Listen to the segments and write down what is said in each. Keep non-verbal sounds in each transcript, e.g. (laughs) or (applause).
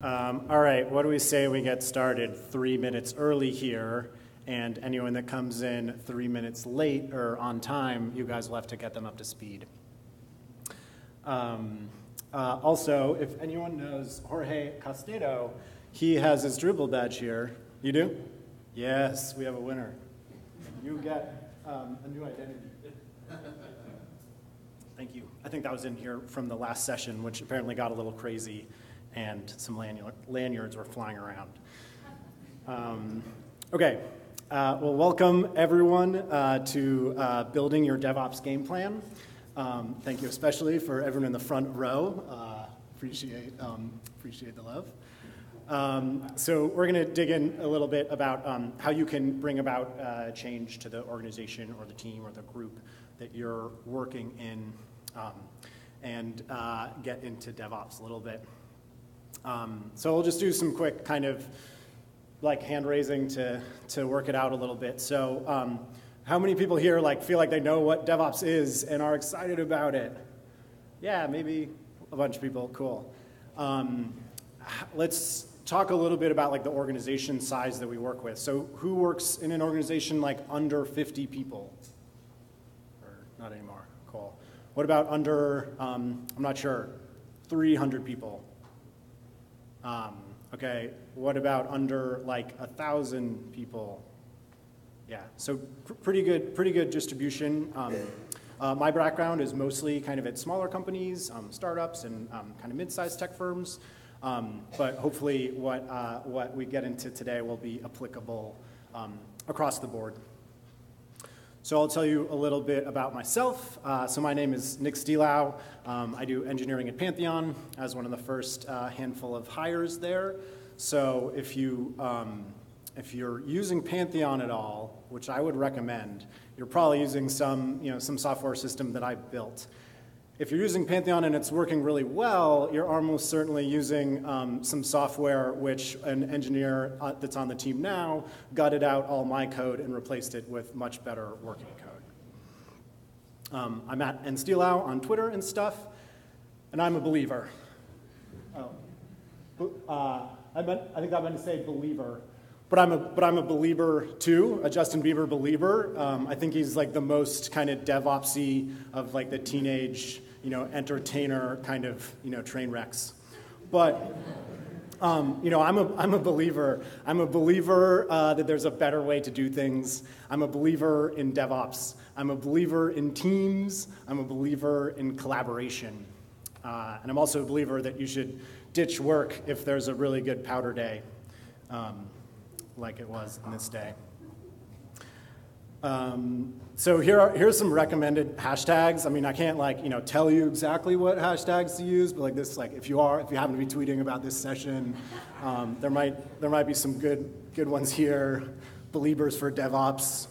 Um, all right, what do we say we get started three minutes early here? And anyone that comes in three minutes late or on time, you guys will have to get them up to speed. Um, uh, also, if anyone knows Jorge Castedo, he has his Drupal badge here. You do? Yes, we have a winner. You get um, a new identity. Thank you. I think that was in here from the last session, which apparently got a little crazy, and some lanyards were flying around. Um, okay, uh, well, welcome everyone uh, to uh, building your DevOps game plan. Um, thank you especially for everyone in the front row. Uh, appreciate, um, appreciate the love. Um, so we're going to dig in a little bit about um, how you can bring about uh, change to the organization or the team or the group that you're working in um, and uh, get into DevOps a little bit. Um, so we'll just do some quick kind of like hand raising to, to work it out a little bit. So um, how many people here like feel like they know what DevOps is and are excited about it? Yeah, maybe a bunch of people, cool. Um, let's talk a little bit about like the organization size that we work with. So who works in an organization like under 50 people? Or not anymore, cool. What about under, um, I'm not sure, 300 people? Um, okay, what about under like a thousand people? Yeah, so pr pretty good, pretty good distribution. Um, uh, my background is mostly kind of at smaller companies, um, startups, and um, kind of mid-sized tech firms. Um, but hopefully, what uh, what we get into today will be applicable um, across the board. So I'll tell you a little bit about myself. Uh, so my name is Nick Stielau. Um, I do engineering at Pantheon as one of the first uh, handful of hires there. So if you um, if you're using Pantheon at all, which I would recommend, you're probably using some you know some software system that I built. If you're using Pantheon and it's working really well, you're almost certainly using um, some software which an engineer uh, that's on the team now gutted out all my code and replaced it with much better working code. Um, I'm at nstielau on Twitter and stuff, and I'm a believer. Oh. Uh, I, meant, I think I meant to say believer. But I'm a but I'm a believer too, a Justin Bieber believer. Um, I think he's like the most kind of DevOpsy of like the teenage you know, entertainer kind of, you know, train wrecks. But, um, you know, I'm a, I'm a believer. I'm a believer uh, that there's a better way to do things. I'm a believer in DevOps. I'm a believer in teams. I'm a believer in collaboration. Uh, and I'm also a believer that you should ditch work if there's a really good powder day, um, like it was in this day. Um, so here are here's some recommended hashtags. I mean, I can't like you know tell you exactly what hashtags to use, but like this, like if you are if you happen to be tweeting about this session, um, there might there might be some good good ones here. Believers for DevOps.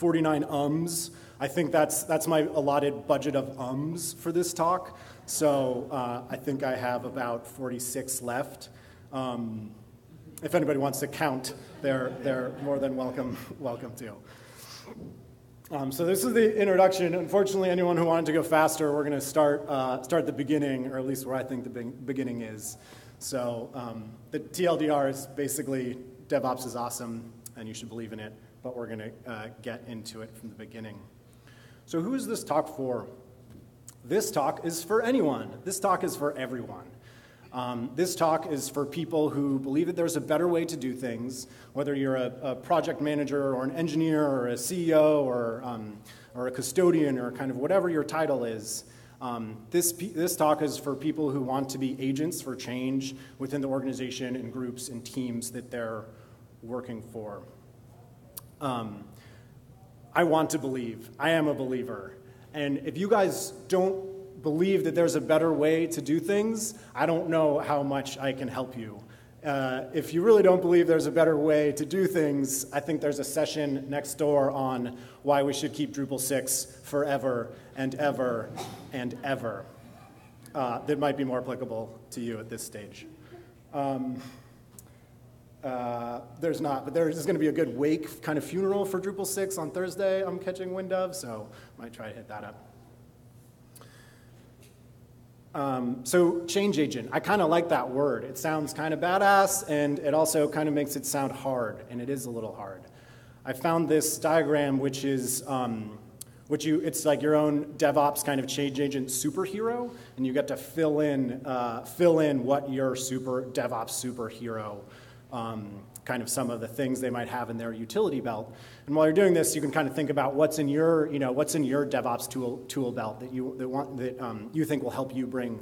49 ums. I think that's that's my allotted budget of ums for this talk. So uh, I think I have about 46 left. Um, if anybody wants to count, they're, they're more than welcome, welcome to. Um, so this is the introduction. Unfortunately, anyone who wanted to go faster, we're going to start, uh, start the beginning, or at least where I think the beginning is. So um, the TLDR is basically DevOps is awesome, and you should believe in it, but we're going to uh, get into it from the beginning. So who is this talk for? This talk is for anyone. This talk is for everyone. Um, this talk is for people who believe that there's a better way to do things, whether you're a, a project manager or an engineer or a CEO or, um, or a custodian or kind of whatever your title is. Um, this, this talk is for people who want to be agents for change within the organization and groups and teams that they're working for. Um, I want to believe. I am a believer. And if you guys don't believe that there's a better way to do things, I don't know how much I can help you. Uh, if you really don't believe there's a better way to do things, I think there's a session next door on why we should keep Drupal 6 forever and ever and ever uh, that might be more applicable to you at this stage. Um, uh, there's not, but there's going to be a good wake kind of funeral for Drupal 6 on Thursday, I'm catching wind of, so might try to hit that up. Um, so change agent, I kind of like that word. It sounds kind of badass, and it also kind of makes it sound hard, and it is a little hard. I found this diagram, which is um, which you it's like your own DevOps kind of change agent superhero, and you get to fill in uh, fill in what your super DevOps superhero. Um, kind of some of the things they might have in their utility belt. And while you're doing this, you can kind of think about what's in your, you know, what's in your DevOps tool, tool belt that you, that, want, that, um, you think will help you bring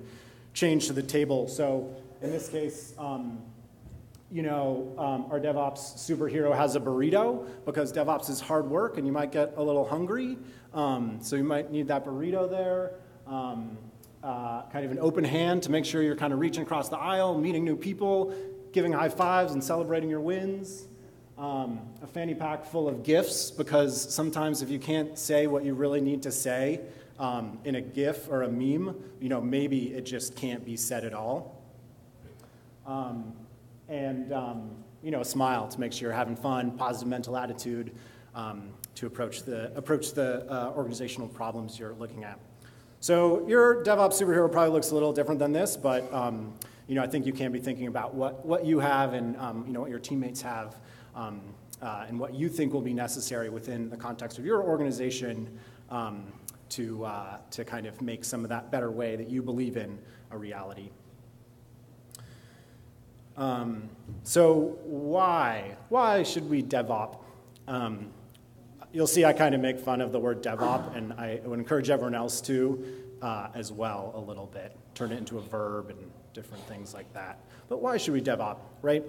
change to the table. So in this case, um, you know, um, our DevOps superhero has a burrito because DevOps is hard work and you might get a little hungry. Um, so you might need that burrito there. Um, uh, kind of an open hand to make sure you're kind of reaching across the aisle, meeting new people, giving high fives and celebrating your wins. Um, a fanny pack full of gifts because sometimes if you can't say what you really need to say um, in a GIF or a meme, you know, maybe it just can't be said at all. Um, and, um, you know, a smile to make sure you're having fun, positive mental attitude um, to approach the, approach the uh, organizational problems you're looking at. So your DevOps superhero probably looks a little different than this, but um, you know, I think you can be thinking about what, what you have and um, you know, what your teammates have um, uh, and what you think will be necessary within the context of your organization um, to, uh, to kind of make some of that better way that you believe in a reality. Um, so why? Why should we DevOps? Um, you'll see I kind of make fun of the word DevOps, and I would encourage everyone else to uh, as well a little bit. Turn it into a verb and different things like that. But why should we DevOps, right?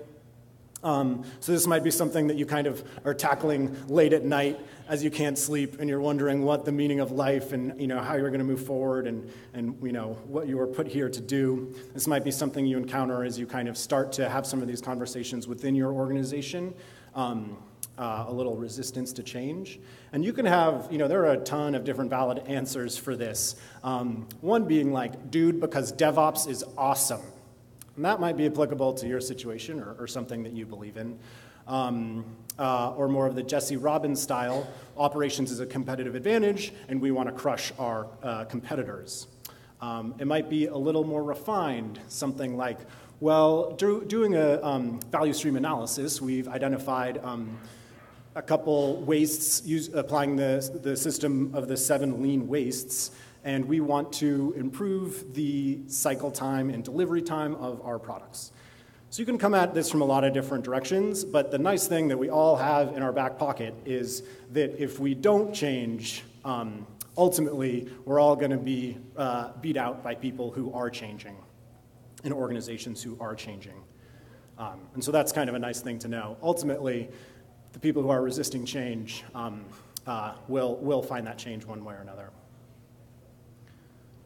Um, so this might be something that you kind of are tackling late at night as you can't sleep and you're wondering what the meaning of life and you know how you're going to move forward and, and you know what you were put here to do. This might be something you encounter as you kind of start to have some of these conversations within your organization. Um, uh, a little resistance to change. And you can have, you know, there are a ton of different valid answers for this. Um, one being like, dude, because DevOps is awesome. And that might be applicable to your situation or, or something that you believe in. Um, uh, or more of the Jesse Robbins style, operations is a competitive advantage and we want to crush our uh, competitors. Um, it might be a little more refined, something like, well, do, doing a um, value stream analysis, we've identified um, a couple wastes, use, applying the, the system of the seven lean wastes, and we want to improve the cycle time and delivery time of our products. So you can come at this from a lot of different directions, but the nice thing that we all have in our back pocket is that if we don't change, um, ultimately we're all going to be uh, beat out by people who are changing and organizations who are changing. Um, and so that's kind of a nice thing to know. Ultimately, the people who are resisting change um, uh, will, will find that change one way or another.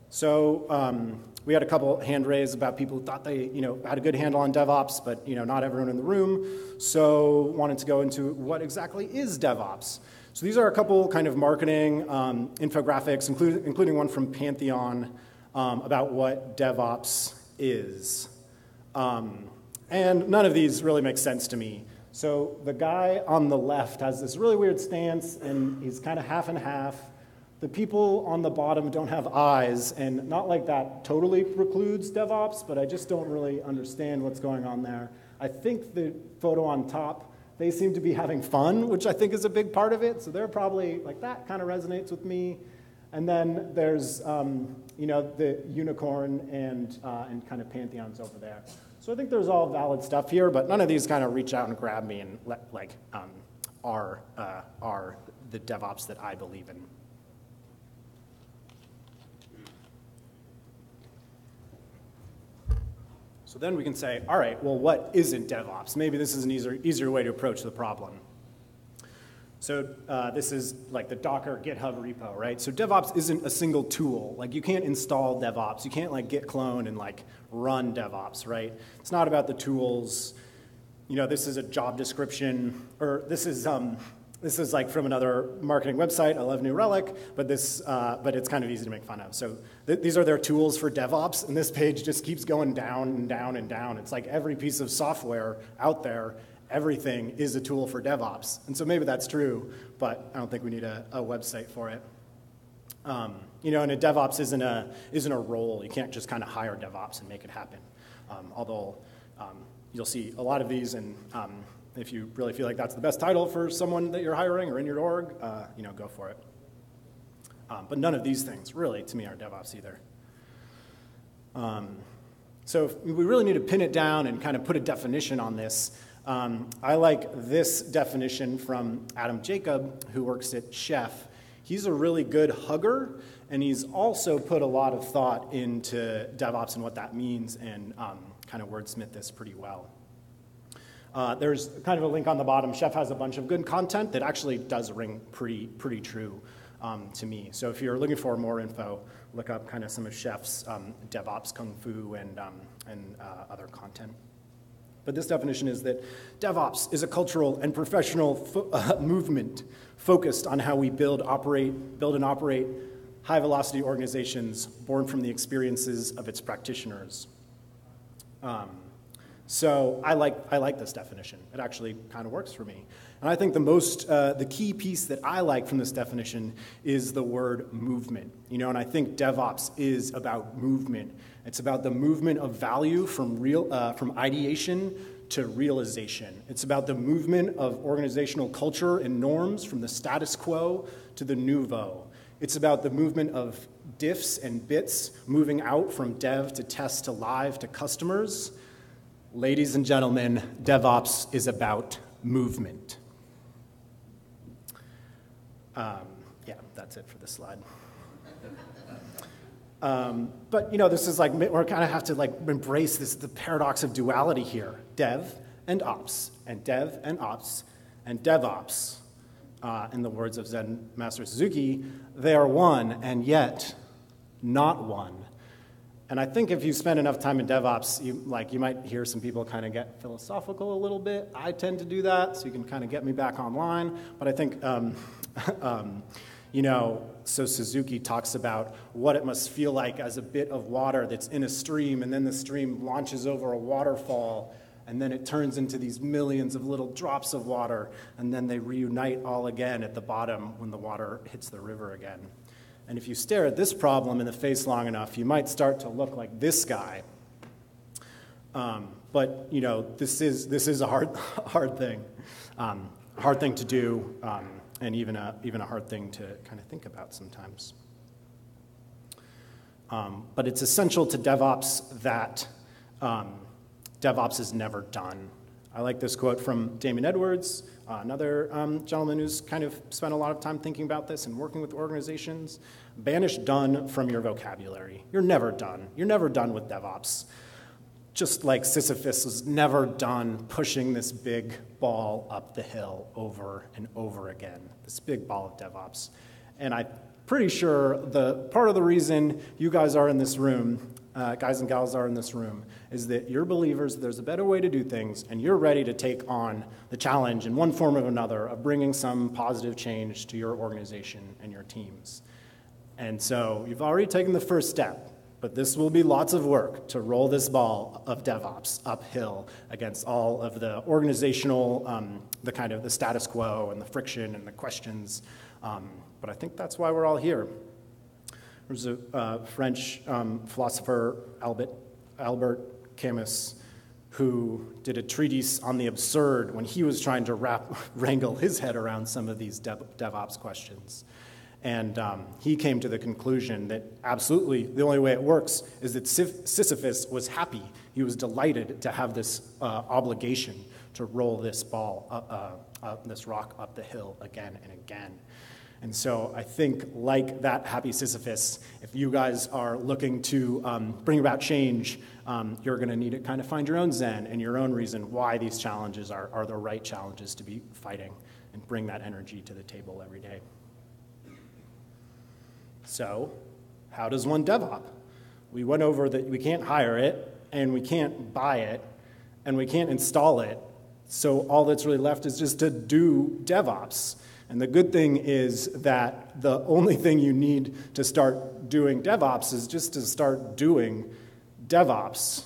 So um, we had a couple hand raised about people who thought they you know, had a good handle on DevOps, but you know, not everyone in the room. So wanted to go into what exactly is DevOps. So these are a couple kind of marketing um, infographics, include, including one from Pantheon um, about what DevOps is. Um, and none of these really make sense to me. So the guy on the left has this really weird stance, and he's kind of half and half. The people on the bottom don't have eyes, and not like that totally precludes DevOps, but I just don't really understand what's going on there. I think the photo on top, they seem to be having fun, which I think is a big part of it. So they're probably like that kind of resonates with me. And then there's, um, you know, the unicorn and, uh, and kind of pantheons over there. So I think there's all valid stuff here, but none of these kind of reach out and grab me and let, like um, are, uh, are the DevOps that I believe in. So then we can say, all right, well, what isn't DevOps? Maybe this is an easier, easier way to approach the problem. So uh, this is like the Docker GitHub repo, right? So DevOps isn't a single tool. Like you can't install DevOps. You can't like git clone and like run DevOps, right? It's not about the tools. You know, this is a job description, or this is um, this is like from another marketing website. I love New Relic, but this uh, but it's kind of easy to make fun of. So th these are their tools for DevOps, and this page just keeps going down and down and down. It's like every piece of software out there everything is a tool for DevOps. And so maybe that's true, but I don't think we need a, a website for it. Um, you know, and a DevOps isn't a, isn't a role. You can't just kind of hire DevOps and make it happen. Um, although um, you'll see a lot of these, and um, if you really feel like that's the best title for someone that you're hiring or in your org, uh, you know, go for it. Um, but none of these things really, to me, are DevOps either. Um, so we really need to pin it down and kind of put a definition on this. Um, I like this definition from Adam Jacob, who works at Chef. He's a really good hugger, and he's also put a lot of thought into DevOps and what that means and um, kind of wordsmith this pretty well. Uh, there's kind of a link on the bottom. Chef has a bunch of good content that actually does ring pretty, pretty true um, to me. So if you're looking for more info, look up kind of some of Chef's um, DevOps Kung Fu and, um, and uh, other content. But this definition is that DevOps is a cultural and professional fo- (laughs) uh, movement focused on how we build, operate, build and operate high velocity organizations born from the experiences of its practitioners. Um, so I like, I like this definition. It actually kind of works for me. And I think the most, uh, the key piece that I like from this definition is the word movement. You know, and I think DevOps is about movement. It's about the movement of value from real, uh, from ideation to realization. It's about the movement of organizational culture and norms from the status quo to the nouveau. It's about the movement of diffs and bits moving out from dev to test to live to customers Ladies and gentlemen, DevOps is about movement. Um, yeah, that's it for this slide. Um, but you know, this is like we're kind of have to like embrace this the paradox of duality here: dev and ops, and dev and ops, and DevOps. Uh, in the words of Zen Master Suzuki, they are one and yet not one. And I think if you spend enough time in DevOps, you, like, you might hear some people kind of get philosophical a little bit. I tend to do that, so you can kind of get me back online. But I think, um, (laughs) um, you know, so Suzuki talks about what it must feel like as a bit of water that's in a stream, and then the stream launches over a waterfall, and then it turns into these millions of little drops of water, and then they reunite all again at the bottom when the water hits the river again. And if you stare at this problem in the face long enough, you might start to look like this guy. Um, but you know, this is this is a hard (laughs) hard thing, um, hard thing to do, um, and even a even a hard thing to kind of think about sometimes. Um, but it's essential to DevOps that um, DevOps is never done. I like this quote from Damon Edwards. Uh, another um, gentleman who's kind of spent a lot of time thinking about this and working with organizations, banish done from your vocabulary. You're never done. You're never done with DevOps. Just like Sisyphus was never done pushing this big ball up the hill over and over again, this big ball of DevOps. And I'm pretty sure the part of the reason you guys are in this room uh, guys and gals are in this room, is that you're believers there's a better way to do things, and you're ready to take on the challenge in one form or another of bringing some positive change to your organization and your teams. And so you've already taken the first step, but this will be lots of work to roll this ball of DevOps uphill against all of the organizational, um, the kind of the status quo and the friction and the questions. Um, but I think that's why we're all here. There's a uh, French um, philosopher, Albert, Albert Camus, who did a treatise on the absurd when he was trying to wrap, (laughs) wrangle his head around some of these dev, DevOps questions. And um, he came to the conclusion that absolutely the only way it works is that Sisyphus was happy. He was delighted to have this uh, obligation to roll this ball, up, uh, this rock up the hill again and again. And so I think, like that happy Sisyphus, if you guys are looking to um, bring about change, um, you're going to need to kind of find your own zen and your own reason why these challenges are, are the right challenges to be fighting and bring that energy to the table every day. So, how does one DevOps? We went over that we can't hire it, and we can't buy it, and we can't install it. So, all that's really left is just to do DevOps. And the good thing is that the only thing you need to start doing DevOps is just to start doing DevOps.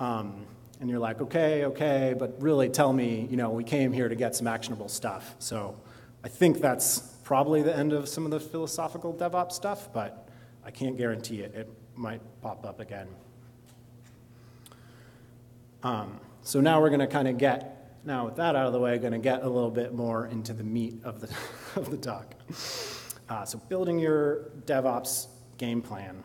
Um, and you're like, okay, okay, but really tell me, you know, we came here to get some actionable stuff. So I think that's probably the end of some of the philosophical DevOps stuff, but I can't guarantee it. It might pop up again. Um, so now we're going to kind of get, now with that out of the way, going to get a little bit more into the meat of the, (laughs) of the talk. Uh, so building your DevOps game plan.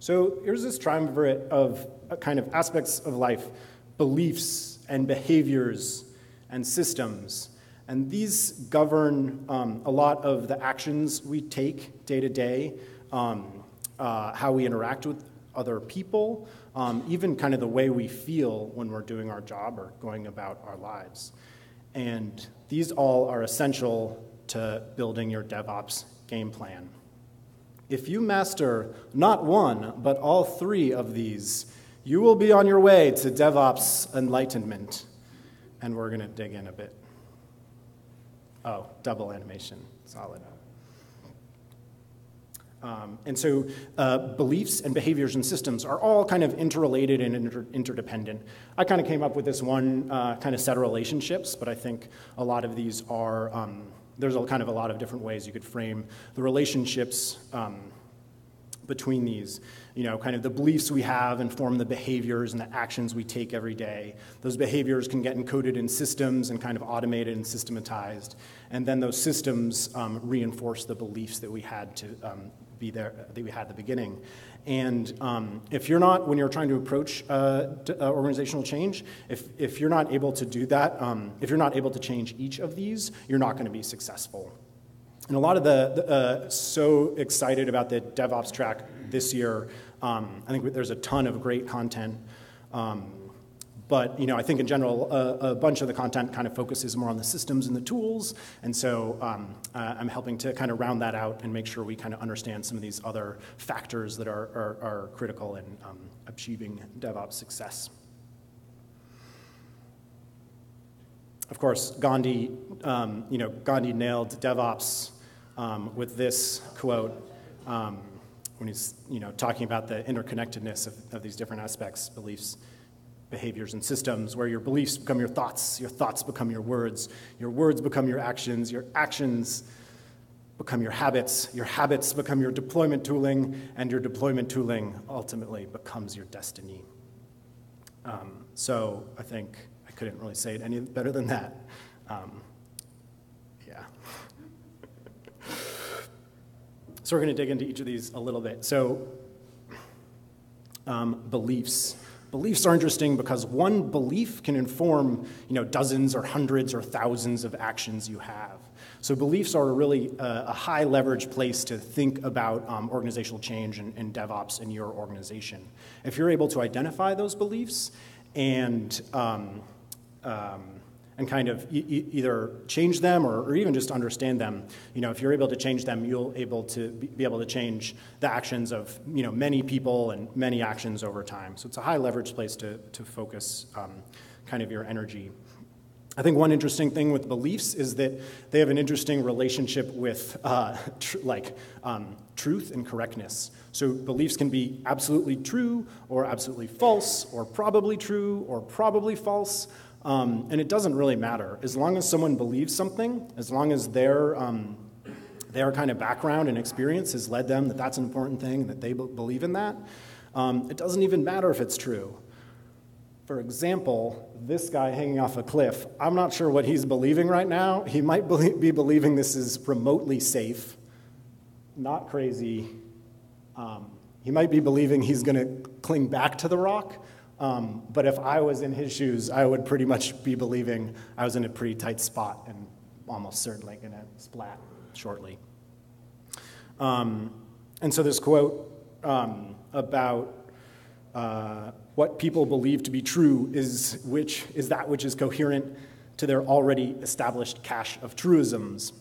So here's this triumvirate of uh, kind of aspects of life, beliefs and behaviors and systems. And these govern um, a lot of the actions we take day to day, um, uh, how we interact with other people, um, even kind of the way we feel when we're doing our job or going about our lives. And these all are essential to building your DevOps game plan. If you master not one, but all three of these, you will be on your way to DevOps enlightenment. And we're going to dig in a bit. Oh, double animation, solid. Um, and so uh, beliefs and behaviors and systems are all kind of interrelated and inter interdependent. I kind of came up with this one uh, kind of set of relationships, but I think a lot of these are, um, there's a, kind of a lot of different ways you could frame the relationships um, between these. You know, kind of the beliefs we have inform the behaviors and the actions we take every day. Those behaviors can get encoded in systems and kind of automated and systematized. And then those systems um, reinforce the beliefs that we had to um, be there that we had at the beginning. And um, if you're not, when you're trying to approach uh, uh, organizational change, if, if you're not able to do that, um, if you're not able to change each of these, you're not going to be successful. And a lot of the, the uh, so excited about the DevOps track this year. Um, I think there's a ton of great content. Um, but you know, I think in general, a, a, bunch of the content kind of focuses more on the systems and the tools, and so um, uh, I'm helping to kind of round that out and make sure we kind of understand some of these other factors that are, are, are critical in um, achieving DevOps success. Of course, Gandhi, um, you know, Gandhi nailed DevOps um, with this quote um, when he's, you know, talking about the interconnectedness of, of these different aspects, beliefs behaviors and systems where your beliefs become your thoughts, your thoughts become your words, your words become your actions, your actions become your habits, your habits become your deployment tooling, and your deployment tooling ultimately becomes your destiny. Um, so I think I couldn't really say it any better than that. Um, yeah. So we're going to dig into each of these a little bit. So um, beliefs. Beliefs are interesting because one belief can inform you know, dozens or hundreds or thousands of actions you have. So beliefs are really a, a high leverage place to think about um, organizational change and, and, DevOps in your organization. If you're able to identify those beliefs and um, um, and kind of e either change them or, or, even just understand them. You know, if you're able to change them, you'll able to be able to change the actions of you know many people and many actions over time. So it's a high leverage place to to focus um, kind of your energy. I think one interesting thing with beliefs is that they have an interesting relationship with uh, like um, truth and correctness. So beliefs can be absolutely true or absolutely false or probably true or probably false. Um, and it doesn't really matter. As long as someone believes something, as long as their, um, their kind of background and experience has led them that that's an important thing, that they believe in that, um, it doesn't even matter if it's true. For example, this guy hanging off a cliff, I'm not sure what he's believing right now. He might be believing this is remotely safe, not crazy. Um, he might be believing he's going to cling back to the rock, um, but if I was in his shoes, I would pretty much be believing I was in a pretty tight spot and almost certainly going to splat shortly. Um, and so, this quote um, about uh, what people believe to be true is, which, is that which is coherent to their already established cache of truisms.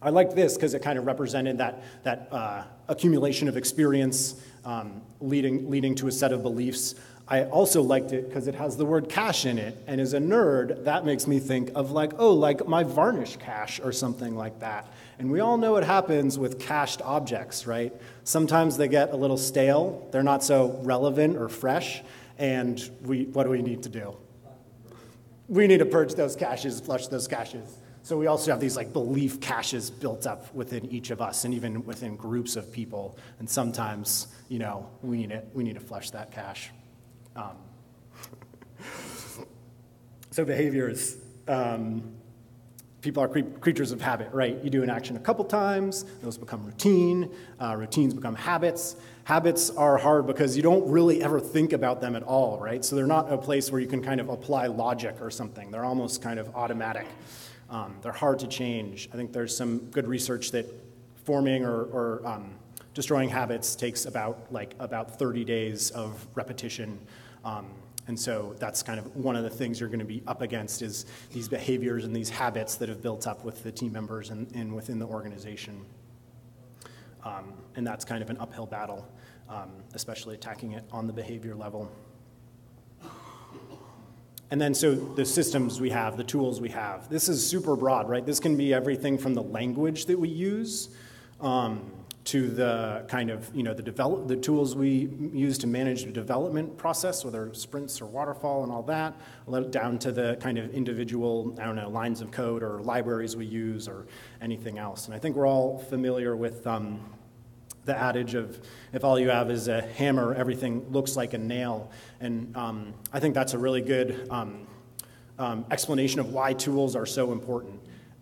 I liked this because it kind of represented that, that uh, accumulation of experience um, leading, leading to a set of beliefs I also liked it because it has the word cache in it. And as a nerd, that makes me think of like, oh, like my varnish cache or something like that. And we all know what happens with cached objects, right? Sometimes they get a little stale, they're not so relevant or fresh. And we, what do we need to do? We need to purge those caches, flush those caches. So we also have these like belief caches built up within each of us and even within groups of people. And sometimes, you know, we need, it, we need to flush that cache. Um, so behaviors. Um, people are cre- creatures of habit, right? You do an action a couple times, those become routine, uh, routines become habits. Habits are hard because you don't really ever think about them at all, right? So they're not a place where you can kind of apply logic or something. They're almost kind of automatic. Um, they're hard to change. I think there's some good research that forming or, or um, destroying habits takes about like about 30 days of repetition. Um, and so that's kind of one of the things you're going to be up against is these behaviors and these habits that have built up with the team members and, and within the organization. Um, and that's kind of an uphill battle, um, especially attacking it on the behavior level. And then, so the systems we have, the tools we have, this is super broad, right? This can be everything from the language that we use um, to the kind of, you know, the, develop, the tools we use to manage the development process, whether sprints or waterfall and all that, down to the kind of individual, I don't know, lines of code or libraries we use or anything else. And I think we're all familiar with um, the adage of if all you have is a hammer, everything looks like a nail. And um, I think that's a really good um, um, explanation of why tools are so important.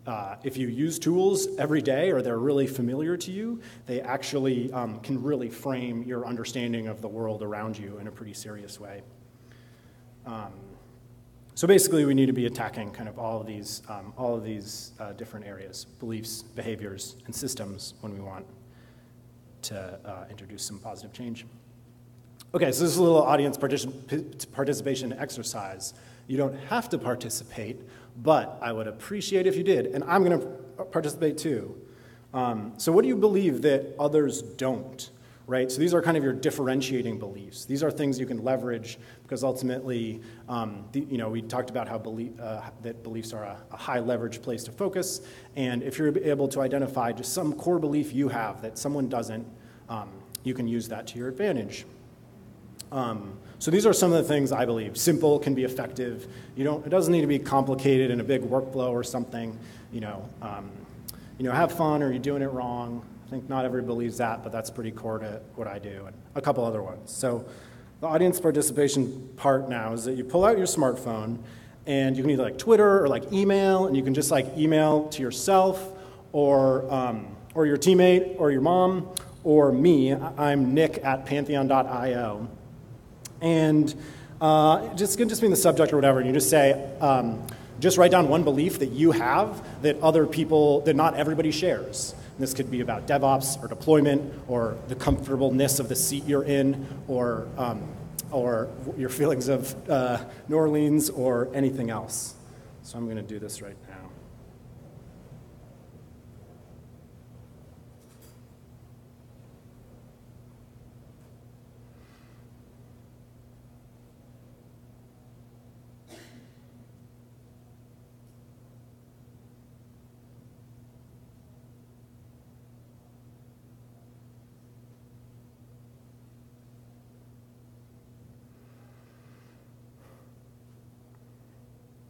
Uh, if you use tools every day or they're really familiar to you, they actually um, can really frame your understanding of the world around you in a pretty serious way. Um, so basically, we need to be attacking kind of all of these, um, all of these uh, different areas, beliefs, behaviors, and systems when we want to uh, introduce some positive change. Okay, so this is a little audience particip participation exercise. You don't have to participate, but I would appreciate if you did, and I'm going to participate too. Um, so, what do you believe that others don't? Right? So, these are kind of your differentiating beliefs. These are things you can leverage because ultimately, um, the, you know, we talked about how belief, uh, that beliefs are a, a, high leverage place to focus. And if you're able to identify just some core belief you have that someone doesn't, um, you can use that to your advantage. Um, so these are some of the things I believe. Simple can be effective. You don't, it doesn't need to be complicated in a big workflow or something. You know, um, you know, have fun or you're doing it wrong. I think not everybody believes that, but that's pretty core to what I do, and a couple other ones. So the audience participation part now is that you pull out your smartphone and you can either like Twitter or like email, and you can just like email to yourself or, um, or your teammate or your mom or me. I'm nick at pantheon.io. And uh, just can just be in the subject or whatever, and you just say, um, just write down one belief that you have that other people, that not everybody shares. And this could be about DevOps or deployment or the comfortableness of the seat you're in or, um, or your (laughs) feelings of uh, New Orleans or anything else. So I'm going to do this right now.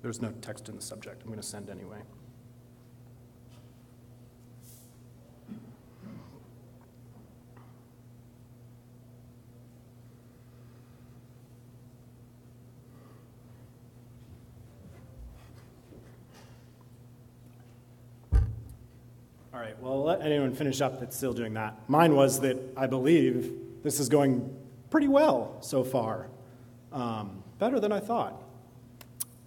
There's no text in the subject. I'm going to send anyway. All right, well, let anyone finish up that's still doing that. Mine was that I believe this is going pretty well so far, um, better than I thought.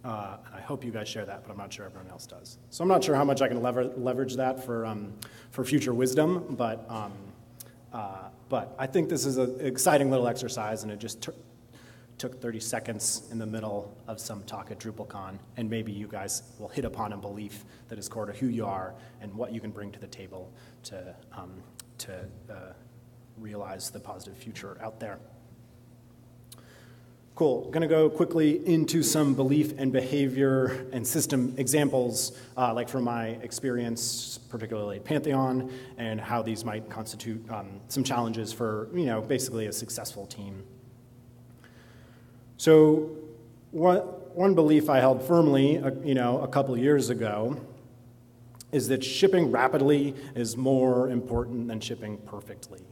Uh, and I hope you guys share that, but I'm not sure everyone else does. So I'm not sure how much I can lever leverage that for, um, for future wisdom, but, um, uh, but I think this is an exciting little exercise, and it just took 30 seconds in the middle of some talk at DrupalCon, and maybe you guys will hit upon a belief that is core to who you are and what you can bring to the table to, um, to uh, realize the positive future out there. Cool. I'm going to go quickly into some belief and behavior and system examples, uh, like from my experience, particularly at Pantheon, and how these might constitute um, some challenges for, you know, basically a successful team. So, one, one belief I held firmly, uh, you know, a couple years ago is that shipping rapidly is more important than shipping perfectly.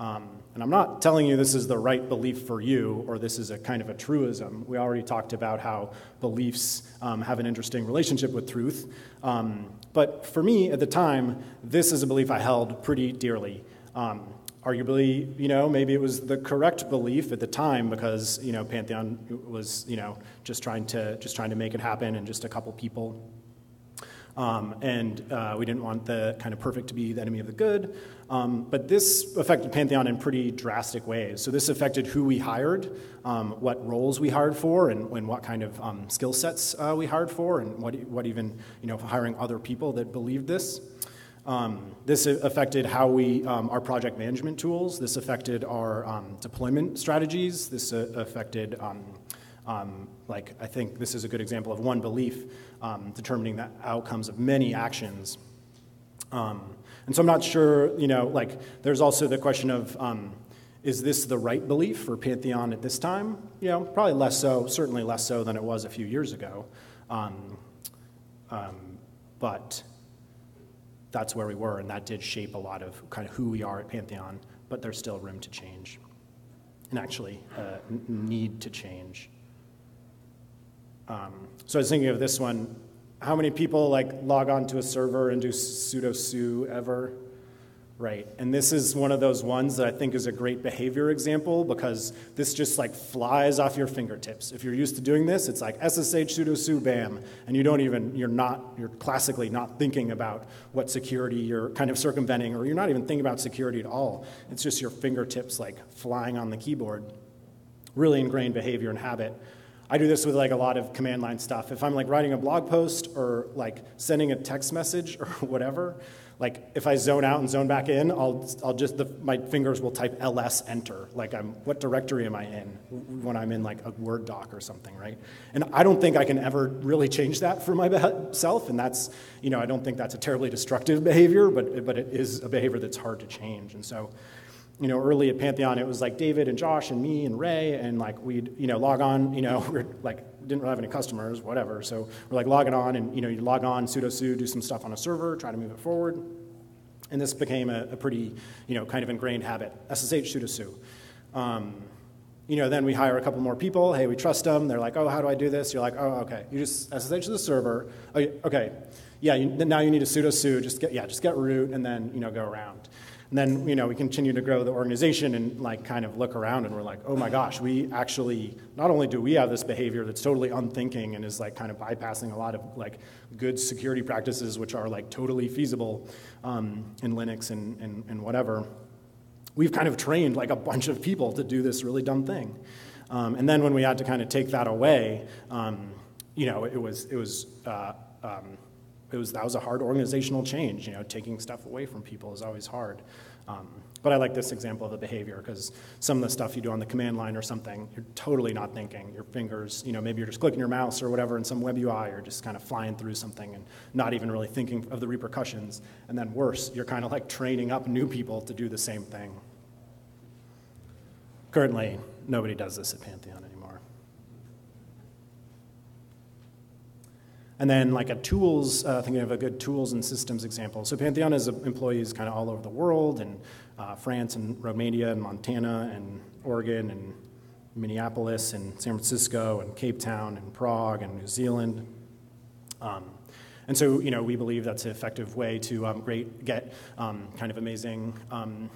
Um, and I'm not telling you this is the right belief for you or this is a kind of a truism. We already talked about how beliefs um, have an interesting relationship with truth. Um, but for me at the time, this is a belief I held pretty dearly. Um, arguably, you know, maybe it was the correct belief at the time because, you know, Pantheon was, you know, just trying to just trying to make it happen and just a couple people. Um, and uh, we didn't want the kind of perfect to be the enemy of the good. Um, but this affected Pantheon in pretty drastic ways. So this affected who we hired, um, what roles we hired for, and, and what kind of um, skill sets uh, we hired for, and what, what even, you know, hiring other people that believed this. Um, this affected how we, um, our project management tools. This affected our deployment strategies. This uh, affected, um, like, I think this is a good example of one belief um, determining the outcomes of many actions. and so I'm not sure, you know, like, there's also the question of, is this the right belief for Pantheon at this time? You know, probably less so, certainly less so than it was a few years ago. but that's where we were, and that did shape a lot of kind of who we are at Pantheon, but there's still room to change and actually uh, need to change. Um, so I was thinking of this one. How many people like log on to a server and do sudo su ever? Right. And this is one of those ones that I think is a great behavior example because this just like flies off your fingertips. If you're used to doing this, it's like SSH sudo su bam, and you don't even, you're not, you're classically not thinking about what security you're kind of circumventing, or you're not even thinking about security at all. It's just your fingertips like flying on the keyboard. Really ingrained behavior and habit. I do this with like a lot of command line stuff. If I'm like writing a blog post or like sending a text message (laughs) or whatever, like if I zone out and zone back in, I'll, I'll just, the, my fingers will type ls enter. Like I'm, what directory am I in when I'm in like a Word doc or something, right? And I don't think I can ever really change that for myself. And that's, you know, I don't think that's a terribly destructive (laughs) behavior, but, but it is a behavior that's hard to change. And so, you know, early at Pantheon, it was like David and Josh and me and Ray, and like we'd, you know, log on, you know, (laughs) we're like, didn't really have any customers, whatever. So we're like logging on, and, you know, you log on, sudo su, do some stuff on a server, try to move it forward. And this became a, a pretty, you know, kind of ingrained habit. SSH sudo su. Um, you know, then we hire a couple more people. Hey, we trust them. They're like, oh, how do I do this? You're like, oh, okay. You just SSH to the server. Oh, okay. Yeah, you, now you need a sudo su. Just get, yeah, just get root and then, you know, go around. And then, you know, we continue to grow the organization and like kind of look around and we're like, oh my gosh, we actually, not only do we have this behavior that's totally unthinking and is like kind of bypassing a lot of like good security practices, which are like totally feasible um, in Linux and, and, and whatever, we've kind of trained like a bunch of people to do this really dumb thing. Um, and then when we had to kind of take that away, um, you know, it was, it was, uh, um, it was, that was a hard organizational change. You know, taking stuff away from people is always hard. Um, but I like this example of the behavior because some of the stuff you do on the command line or something, you're totally not thinking. Your fingers, you know, maybe you're just clicking your mouse or whatever in some web UI or just kind of flying through something and not even really thinking of the repercussions. And then worse, you're kind of like training up new people to do the same thing. Currently, nobody does this at Pantheon anymore. And then like a tools, uh, thinking of a good tools and systems example. So Pantheon has employees kind of all over the world, in uh, France and Romania and Montana and Oregon and Minneapolis and San Francisco and Cape Town and Prague and New Zealand. Um, and so, you know, we believe that's an effective way to um, great, get um, kind of amazing um,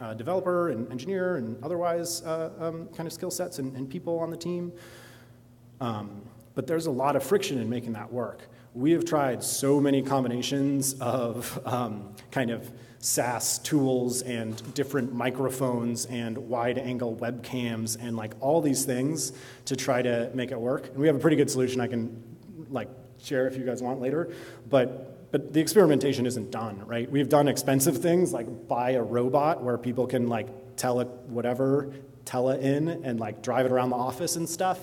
uh, developer and engineer and otherwise uh, um, kind of skill sets and, and, people on the team. Um, but there's a lot of friction in making that work. We have tried so many combinations of um, kind of SaaS tools and different microphones and wide angle webcams and like all these things to try to make it work. And we have a pretty good solution I can like share if you guys want later. But but the experimentation isn't done, right? We've done expensive things like buy a robot where people can like tell it whatever, tell it in and like drive it around the office and stuff.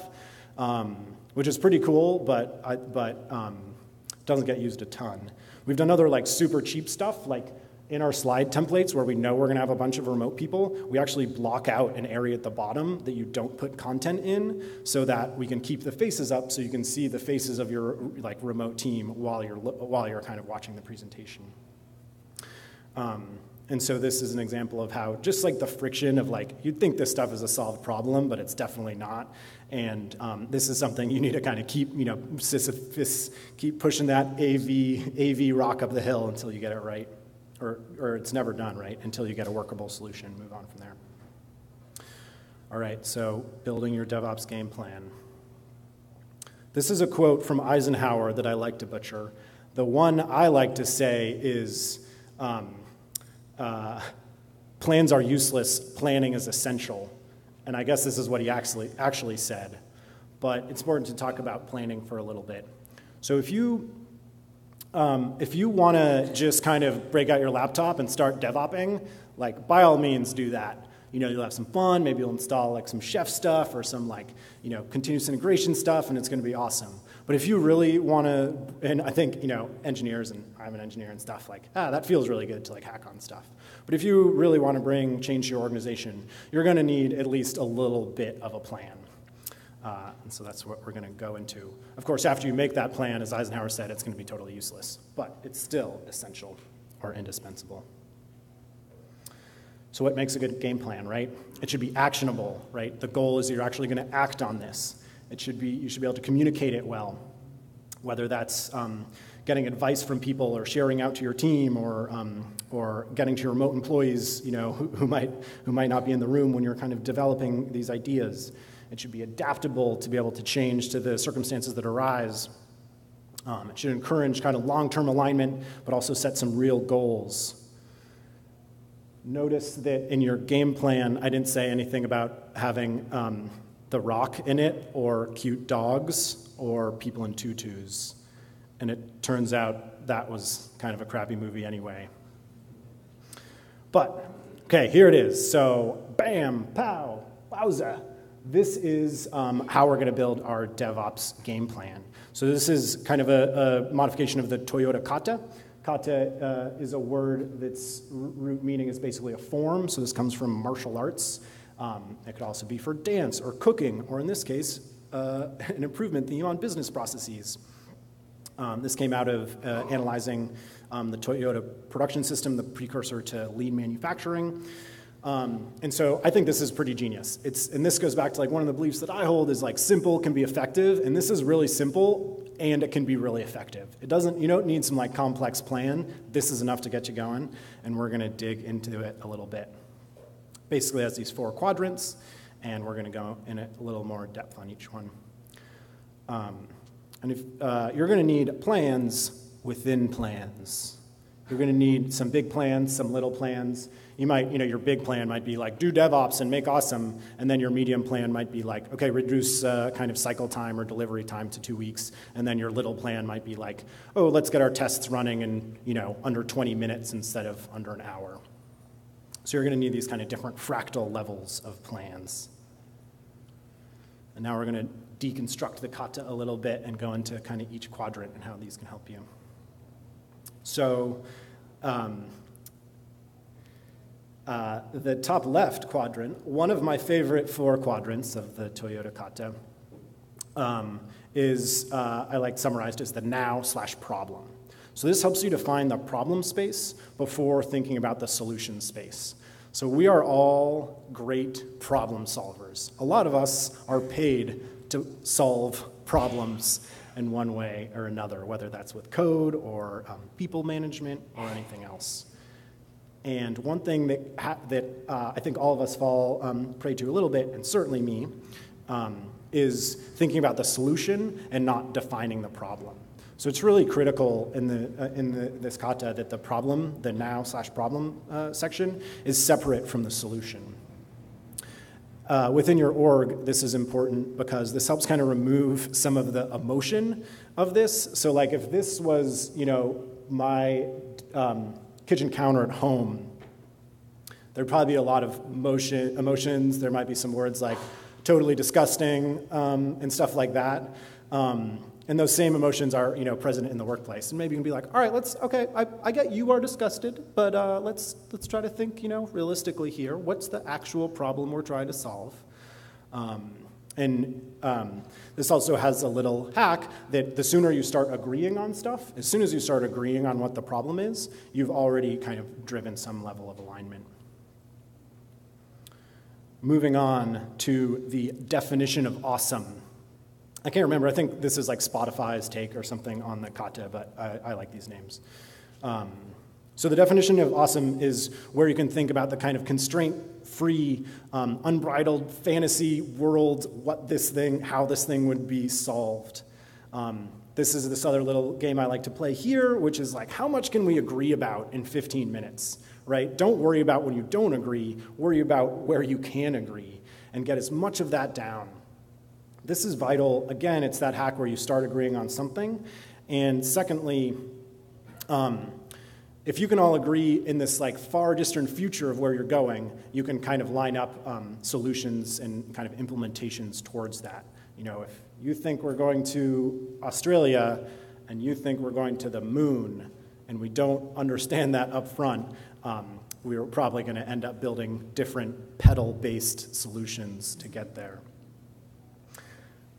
Um, which is pretty cool, but, I, but um, doesn't get used a ton. We've done other like super cheap stuff, like in our slide templates where we know we're going to have a bunch of remote people, we actually block out an area at the bottom that you don't put content in so that we can keep the faces up so you can see the faces of your like remote team while you're, while you're kind of watching the presentation. Um, and so this is an example of how just like the friction of like, you'd think this stuff is a solved problem, but it's definitely not. And um, this is something you need to kind of keep, you know, Sisyphus, keep pushing that AV, AV rock up the hill until you get it right. Or, or it's never done, right? Until you get a workable solution, move on from there. All right, so building your DevOps game plan. This is a quote from Eisenhower that I like to butcher. The one I like to say is, um, uh, plans are useless, planning is essential. And I guess this is what he actually, actually said. But it's important to talk about planning for a little bit. So if you, um, if you want to just kind of break out your laptop and start DevOpping, like by all means do that. You know, you'll have some fun, maybe you'll install like some Chef stuff or some like, you know, continuous integration stuff and it's going to be awesome. But if you really want to, and I think, you know, engineers, and I'm an engineer and stuff, like, ah, that feels really good to like hack on stuff. But if you really want to bring change to your organization, you're going to need at least a little bit of a plan. Uh, and so that's what we're going to go into. Of course, after you make that plan, as Eisenhower said, it's going to be totally useless, but it's still essential or indispensable. So what makes a good game plan, right? It should be actionable, right? The goal is you're actually going to act on this. It should be, you should be able to communicate it well, whether that's um, getting advice from people or sharing out to your team or, um, or getting to your remote employees you know, who, who, might, who might not be in the room when you're kind of developing these ideas. It should be adaptable to be able to change to the circumstances that arise. Um, it should encourage kind of long term alignment, but also set some real goals. Notice that in your game plan, I didn't say anything about having um, the Rock in it, or cute dogs, or people in tutus. And it turns out that was kind of a crappy movie anyway. But, okay, here it is. So, bam, pow, wowza. This is um, how we're going to build our DevOps game plan. So, this is kind of a, a modification of the Toyota kata. Kata uh, is a word that's root meaning is basically a form. So, this comes from martial arts. Um, it could also be for dance or cooking, or in this case, uh, (laughs) an improvement theme on business processes. Um, this came out of uh, analyzing um, the Toyota production system, the precursor to lean manufacturing. Um, and so I think this is pretty genius. It's, and this goes back to like one of the beliefs that I hold is like simple can be effective, and this is really simple and it can be really effective. It doesn't, you don't need some like complex plan. This is enough to get you going, and we're gonna dig into it a little bit basically has these four quadrants, and we're going to go in a little more depth on each one. Um, and if uh, you're going to need plans within plans, you're going to need some big plans, some little plans. You might, you know, your big plan might be like do DevOps and make awesome, and then your medium plan might be like, okay, reduce uh, kind of cycle time or delivery time to two weeks, and then your little plan might be like, oh, let's get our tests running in, you know, under 20 minutes instead of under an hour. So you're going to need these kind of different fractal levels of plans. And now we're going to deconstruct the kata a little bit and go into kind of each quadrant and how these can help you. So um, uh, the top left quadrant, one of my favorite four quadrants of the Toyota kata, um, is uh, I like summarized as the now slash problem. So this helps you define the problem space before thinking about the solution space. So we are all great problem solvers. A lot of us are paid to solve problems in one way or another, whether that's with code or um, people management or anything else. And one thing that, ha- that uh, I think all of us fall um, prey to a little bit, and certainly me, um, is thinking about the solution and not defining the problem. So it's really critical in, the, uh, in the, this kata that the problem, the now slash problem uh, section, is separate from the solution. Uh, within your org, this is important because this helps kind of remove some of the emotion of this. So, like, if this was, you know, my um, kitchen counter at home, there'd probably be a lot of motion, emotions. There might be some words like totally disgusting um, and stuff like that. Um, and those same emotions are, you know, present in the workplace. And maybe you can be like, all right, let's, okay, I, I get you are disgusted, but uh, let's, let's try to think, you know, realistically here. What's the actual problem we're trying to solve? Um, and um, this also has a little hack that the sooner you start agreeing on stuff, as soon as you start agreeing on what the problem is, you've already kind of driven some level of alignment. Moving on to the definition of awesome. I can't remember, I think this is like Spotify's take or something on the kata, but I, I like these names. Um, so the definition of awesome is where you can think about the kind of constraint free, um, unbridled fantasy world, what this thing, how this thing would be solved. Um, this is this other little game I like to play here, which is like, how much can we agree about in 15 minutes, right? Don't worry about when you don't agree, worry about where you can agree and get as much of that down. This is vital. Again, it's that hack where you start agreeing on something. And secondly, um, if you can all agree in this like far distant future of where you're going, you can kind of line up um, solutions and kind of implementations towards that. You know, if you think we're going to Australia and you think we're going to the moon, and we don't understand that up front, um, we're probably going to end up building different pedal-based solutions to get there.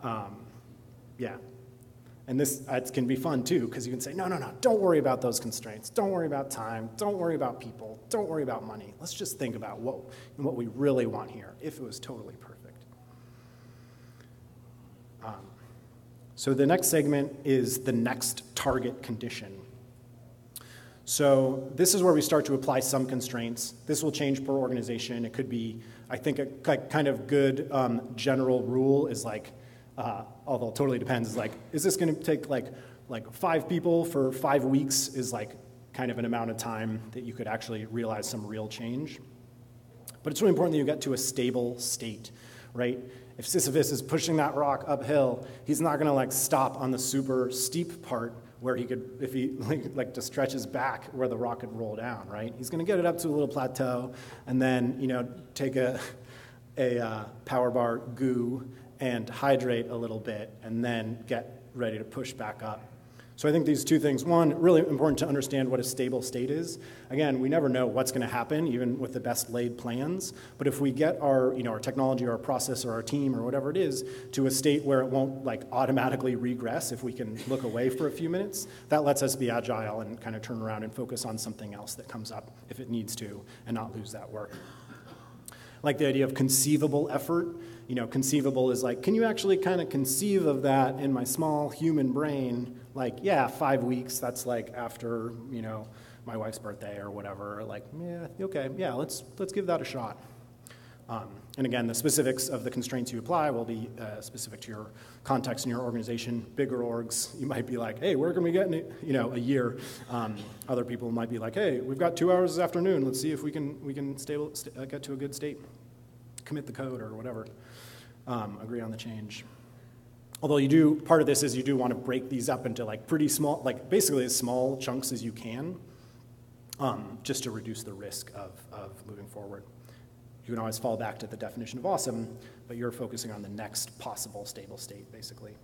Um, yeah, and this can be fun too, because you can say, no, no, no, don't worry about those constraints. Don't worry about time. Don't worry about people. Don't worry about money. Let's just think about what, what we really want here, if it was totally perfect. Um, so the next segment is the next target condition. So this is where we start to apply some constraints. This will change per organization. It could be, I think, a kind of good um, general rule is like, uh, although it totally depends, is like, is this going to take like, like five people for five weeks is like kind of an amount of time that you could actually realize some real change. But it's really important that you get to a stable state, right? If Sisyphus is pushing that rock uphill, he's not going to like stop on the super steep part where he could, if he (laughs) like, like to stretch his back where the rock could roll down, right? He's going to get it up to a little plateau and then, you know, take a, (laughs) a uh, power bar goo and hydrate a little bit and then get ready to push back up. So I think these two things, one, really important to understand what a stable state is. Again, we never know what's going to happen, even with the best laid plans. But if we get our, you know, our technology or our process or our team or whatever it is to a state where it won't like automatically regress if we can look away for a few minutes, that lets us be agile and kind of turn around and focus on something else that comes up if it needs to and not lose that work. Like the idea of conceivable effort you know, conceivable is like, can you actually kind of conceive of that in my small human brain? Like, yeah, five weeks, that's like after, you know, my wife's birthday or whatever. Like, yeah, okay, yeah, let's, let's give that a shot. Um, and again, the specifics of the constraints you apply will be uh, specific to your context and your organization. Bigger orgs, you might be like, hey, where can we get you know, a year? Um, other people might be like, hey, we've got two hours this afternoon. Let's see if we can, we can stable, st- uh, get to a good state, commit the code or whatever um, agree on the change. Although you do, part of this is you do want to break these up into like pretty small, like basically as small chunks as you can, um, just to reduce the risk of, of moving forward. You can always fall back to the definition of awesome, but you're focusing on the next possible stable state, basically.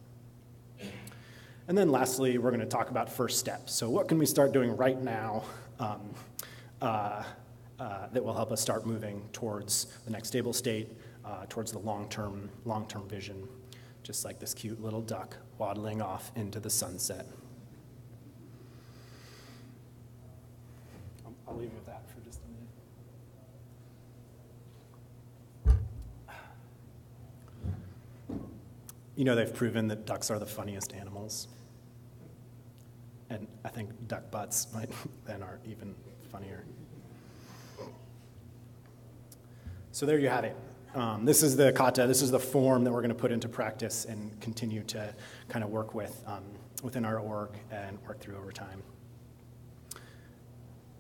And then lastly, we're going to talk about first steps. So, what can we start doing right now um, uh, uh, that will help us start moving towards the next stable state? Uh, towards the long-term, long-term vision, just like this cute little duck waddling off into the sunset. I'll, leave you with that for just a minute. You know, they've proven that ducks are the funniest animals. And I think duck butts might (laughs) then are even funnier. So there you have it. Um, this is the kata, this is the form that we're going to put into practice and continue to kind of work with um, within our org and work through over time.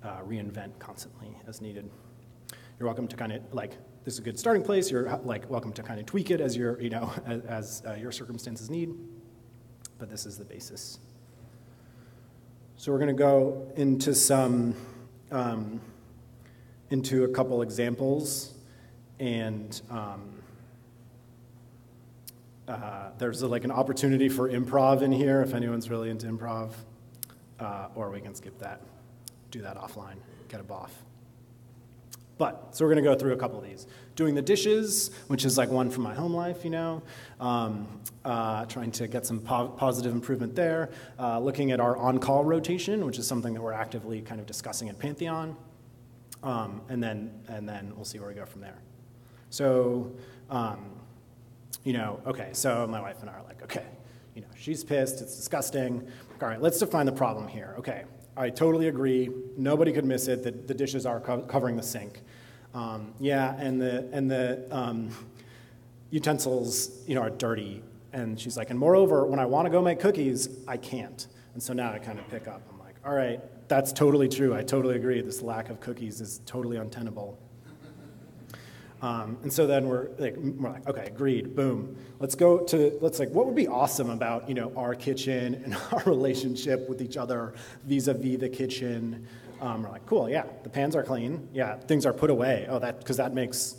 Uh, reinvent constantly as needed. You're welcome to kind of like this is a good starting place. You're like welcome to kind of tweak it as your you know (laughs) as, as uh, your circumstances need, but this is the basis. So we're going to go into some um, into a couple examples and um, uh, there's like an opportunity for improv in here if anyone's really into improv, uh, or we can skip that, do that offline, get a BoF. But, so we're gonna go through a couple of these. Doing the dishes, which is like one from my home life, you know, um, uh, trying to get some po positive improvement there. Uh, looking at our on-call rotation, which is something that we're actively kind of discussing at Pantheon. Um, and, then, and then we'll see where we go from there. So, um, you know, okay, so my wife and I are like, okay, you know, she's pissed, it's disgusting. All right, let's define the problem here. Okay, I totally agree. Nobody could miss it that the dishes are co covering the sink. Um, yeah, and the and the um, utensils, you know, are dirty. And she's like, and moreover, when I want to go make cookies, I can't. And so now I kind of pick up. I'm like, all right, that's totally true. I totally agree. This lack of cookies is totally untenable. Um, and so then we're like, we're like, okay, agreed, boom. Let's go to, let's like, what would be awesome about, you know, our kitchen (laughs) and our relationship with each other vis-a-vis the kitchen. Um, we're like, cool, yeah, the pans are clean. Yeah, things are put away. Oh, that, because that makes,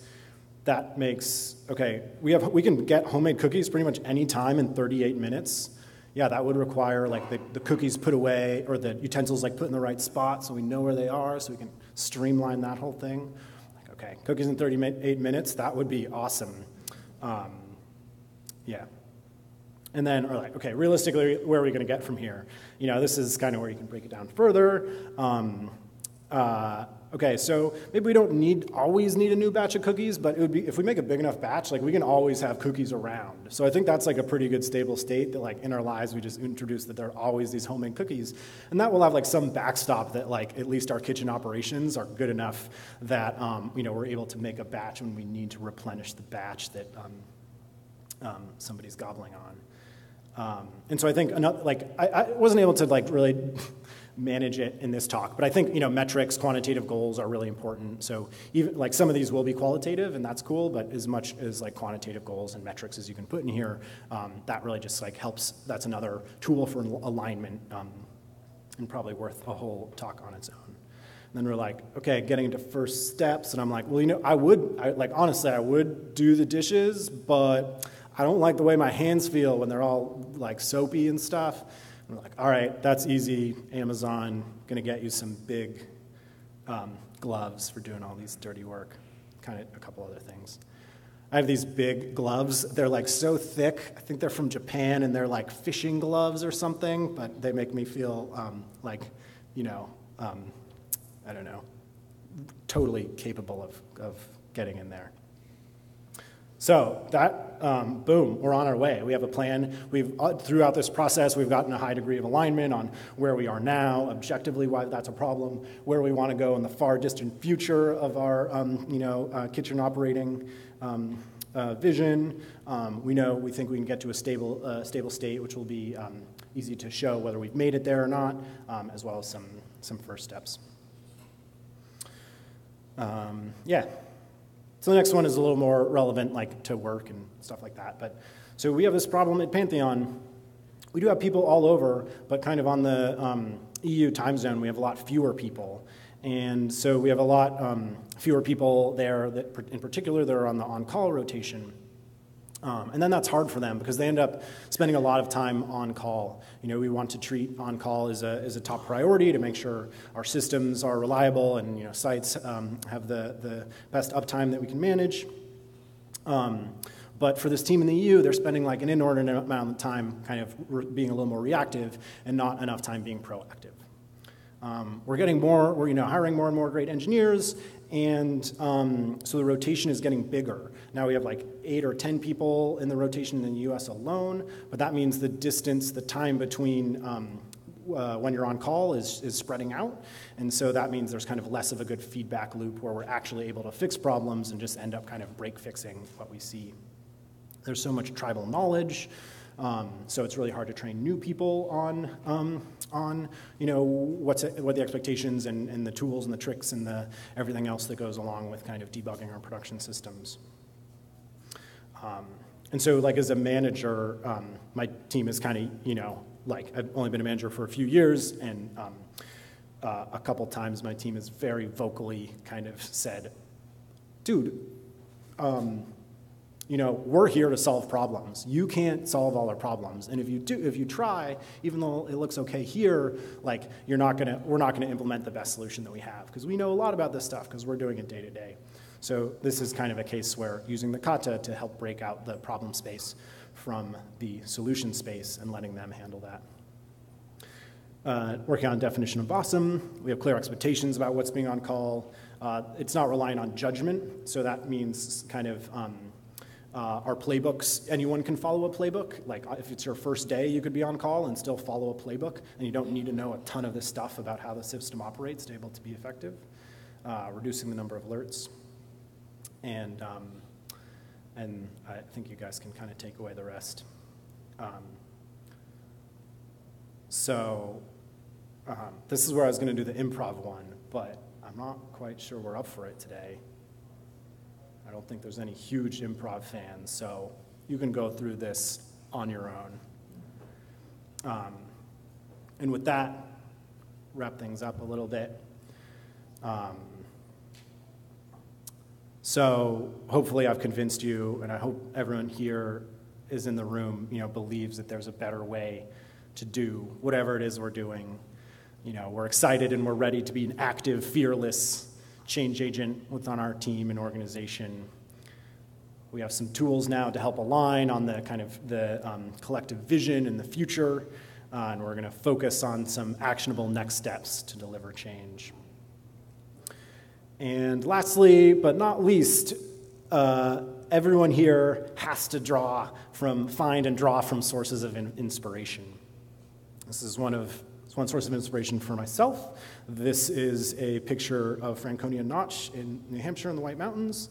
that makes, okay, we have, we can get homemade cookies pretty much any time in 38 minutes. Yeah, that would require like the, the cookies put away or the utensils like put in the right spot so we know where they are so we can streamline that whole thing. Okay, cookies in 38 minutes, that would be awesome. Um, yeah. And then, or like, okay, realistically, where are we going to get from here? You know, this is kind of where you can break it down further. Um, uh, Okay, so maybe we don't need always need a new batch of cookies, but it would be if we make a big enough batch, like we can always have cookies around. So I think that's like a pretty good stable state that like in our lives we just introduce that there are always these homemade cookies, and that will have like some backstop that like at least our kitchen operations are good enough that um, you know we're able to make a batch when we need to replenish the batch that um, um, somebody's gobbling on. Um, and so I think another, like I, I wasn't able to like really manage it in this talk. But I think you know metrics, quantitative goals are really important. So even like some of these will be qualitative, and that's cool. But as much as like quantitative goals and metrics as you can put in here, um, that really just like helps. That's another tool for alignment, um, and probably worth a whole talk on its own. And then we're like, okay, getting into first steps, and I'm like, well, you know, I would, I, like honestly, I would do the dishes, but I don't like the way my hands feel when they're all like soapy and stuff. We're like, all right, that's easy. Amazon, to get you some big um, gloves for doing all these dirty work. Kind of a couple other things. I have these big gloves. They're like so thick. I think they're from Japan and they're like fishing gloves or something, but they make me feel um, like, you know, um, I don't know, totally capable of, of getting in there. So that, um, boom, we're on our way. We have a plan. We've uh, throughout this process, we've gotten a high degree of alignment on where we are now, objectively why that's a problem, where we want to go in the far distant future of our, um, you know, uh, kitchen operating um, uh, vision. Um, we know we think we can get to a stable, uh, stable state, which will be um, easy to show whether we've made it there or not, um, as well as some some first steps. yeah. So the next one is a little more relevant, like to work and stuff like that. But so we have this problem at Pantheon. We do have people all over, but kind of on the um, EU time zone, we have a lot fewer people. And so we have a lot um, fewer people there that, in particular, that are on the on-call rotation. Um, and then that's hard for them because they end up spending a lot of time on call. You know, we want to treat on call as a, as a top priority to make sure our systems are reliable and you know, sites um, have the, the best uptime that we can manage. Um, but for this team in the EU, they're spending like an inordinate amount of time kind of being a little more reactive and not enough time being proactive. Um, we're getting more, we're you know, hiring more and more great engineers, and um, so the rotation is getting bigger. Now we have like eight or 10 people in the rotation in the US alone, but that means the distance, the time between um, uh, when you're on call is, is spreading out. And so that means there's kind of less of a good feedback loop where we're actually able to fix problems and just end up kind of break fixing what we see. There's so much tribal knowledge. Um, so it's really hard to train new people on, um, on you know, what's what the expectations and, and the tools and the tricks and the, everything else that goes along with kind of debugging our production systems. Um, and so, like as a manager, um, my team is kind of, you know, like I've only been a manager for a few years, and um, uh, a couple times my team has very vocally kind of said, "Dude, um, you know, we're here to solve problems. You can't solve all our problems. And if you do, if you try, even though it looks okay here, like you're not gonna, we're not gonna implement the best solution that we have because we know a lot about this stuff because we're doing it day to day. So this is kind of a case where using the kata to help break out the problem space from the solution space and letting them handle that. Uh, working on definition of awesome, we have clear expectations about what's being on call. Uh, it's not relying on judgment, so that means kind of um, uh, our playbooks, anyone can follow a playbook. Like if it's your first day, you could be on call and still follow a playbook, and you don't need to know a ton of this stuff about how the system operates to be able to be effective. Uh, reducing the number of alerts. And, um, and I think you guys can kind of take away the rest. Um, so um, this is where I was going to do the improv one, but I'm not quite sure we're up for it today. I don't think there's any huge improv fans, so you can go through this on your own. Um, and with that, wrap things up a little bit. Um, so hopefully I've convinced you, and I hope everyone here is in the room, you know, believes that there's a better way to do whatever it is we're doing. You know, we're excited and we're ready to be an active, fearless change agent within our team and organization. We have some tools now to help align on the kind of the um, collective vision in the future, uh, and we're going to focus on some actionable next steps to deliver change. And lastly, but not least, uh, everyone here has to draw from, find and draw from sources of in inspiration. This is one of one source of inspiration for myself. This is a picture of Franconia Notch in New Hampshire in the White Mountains.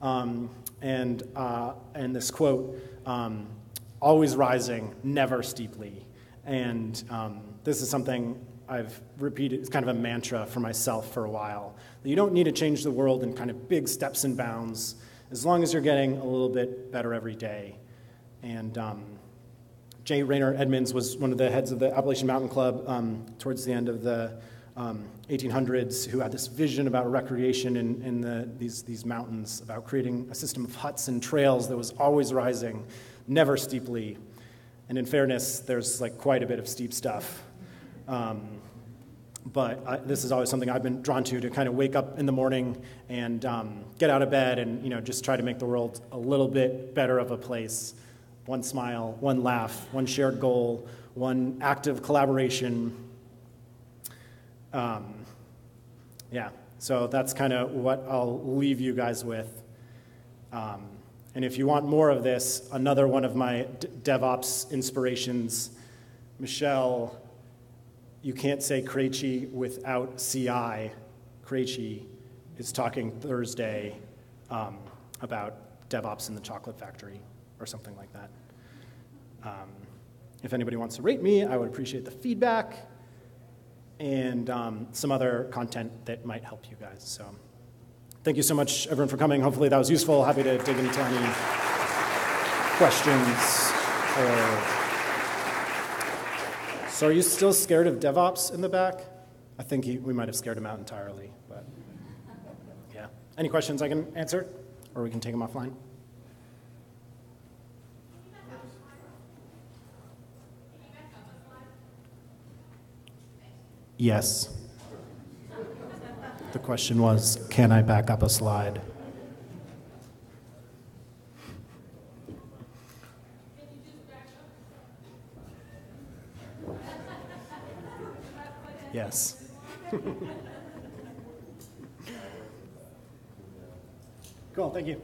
Um, and, uh, and this quote, um, always rising, never steeply. And um, this is something I've repeated, it's kind of a mantra for myself for a while. That you don't need to change the world in kind of big steps and bounds, as long as you're getting a little bit better every day. And um, J. Rayner Edmands was one of the heads of the Appalachian Mountain Club um, towards the end of the um, 1800s who had this vision about recreation in, in the, these, these mountains, about creating a system of huts and trails that was always rising, never steeply. And in fairness, there's like quite a bit of steep stuff. Um, but I, this is always something I've been drawn to to kind of wake up in the morning and um, get out of bed and you know just try to make the world a little bit better of a place one smile, one laugh, one shared goal, one active collaboration. Um, yeah, so that's kind of what I'll leave you guys with. Um, and if you want more of this, another one of my DevOps inspirations, Michelle, you can't say Krejci without CI. Krejci is talking Thursday um, about DevOps in the chocolate factory or something like that. Um, if anybody wants to rate me, I would appreciate the feedback and um, some other content that might help you guys. So thank you so much, everyone, for coming. Hopefully that was useful. Happy to dig into any questions or... So are you still scared of DevOps in the back? I think he, we might have scared him out entirely, but yeah. Any questions I can answer, or we can take them offline? Yes. The question was, can I back up a slide? Yes. cool, thank you.